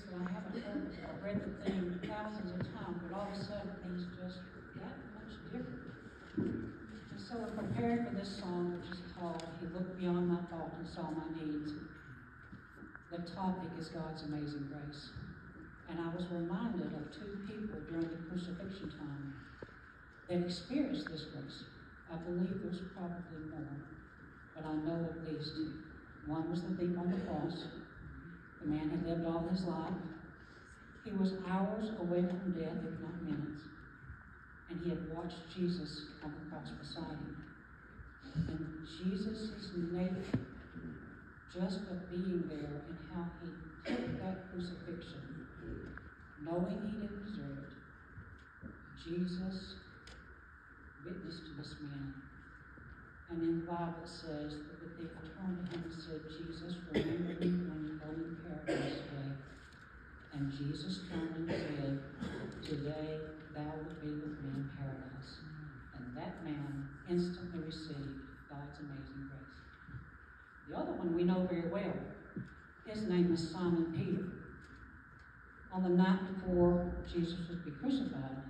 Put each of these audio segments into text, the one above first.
that I haven't heard. I've read the thing thousands of times, but all of a sudden things just that much different. And so we're prepared for this song, which is called He Looked Beyond My Fault and Saw My Needs. The topic is God's amazing grace. And I was reminded of two people during the crucifixion time that experienced this grace. I believe there's probably more, but I know at least. One was the thief on the cross. The man had lived all his life. He was hours away from death, if not minutes. And he had watched Jesus on the cross beside him. And Jesus' nature, just of being there and how he took that crucifixion, knowing he didn't deserve it, Jesus witnessed to this man. And in the Bible says that the thief turned to him and said, Jesus, remember me when you go in paradise today. And Jesus turned and said, Today thou wilt be with me in paradise. And that man instantly received God's amazing grace. The other one we know very well. His name is Simon Peter. On the night before Jesus was to be crucified,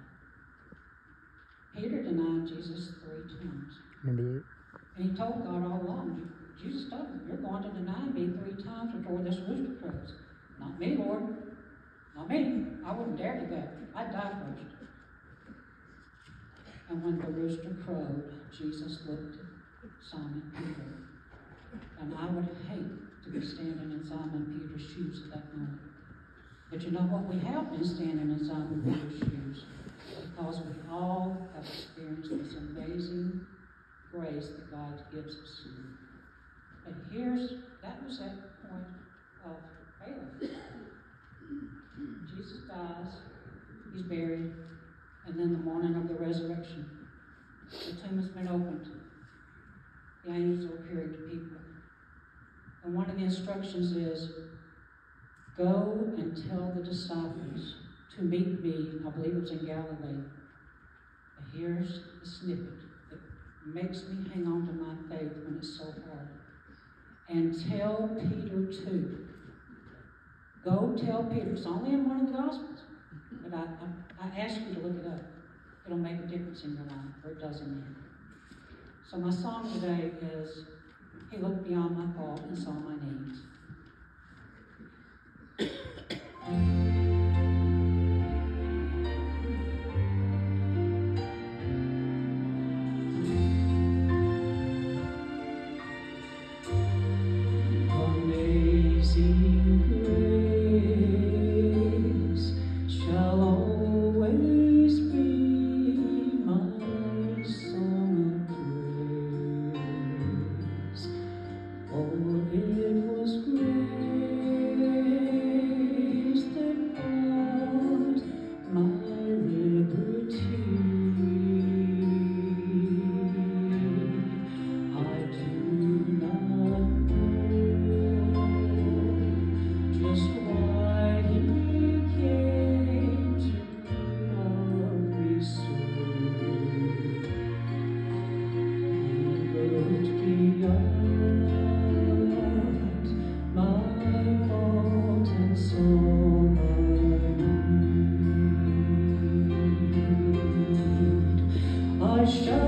Peter denied Jesus three times. Remember that? And he told God all along, Jesus told him, You're going to deny me three times before this rooster crows. Not me, Lord. Not me. I wouldn't dare do that. I'd die first. And when the rooster crowed, Jesus looked at Simon Peter. And I would hate to be standing in Simon Peter's shoes at that moment. But you know what? We have been standing in Simon Peter's shoes because we all have experienced this amazing grace that God gives us. And here's, that was that point of failure. Jesus dies, he's buried, and then the morning of the resurrection, the tomb has been opened. The angels are appearing to people. And one of the instructions is go and tell the disciples to meet me, I believe it was in Galilee. But here's the snippet makes me hang on to my faith when it's so hard. And tell Peter too. Go tell Peter. It's only in one of the Gospels. But I, I, I ask you to look it up. It'll make a difference in your life, or it does in mine. So my song today is He looked beyond my fault and saw my needs. прощай.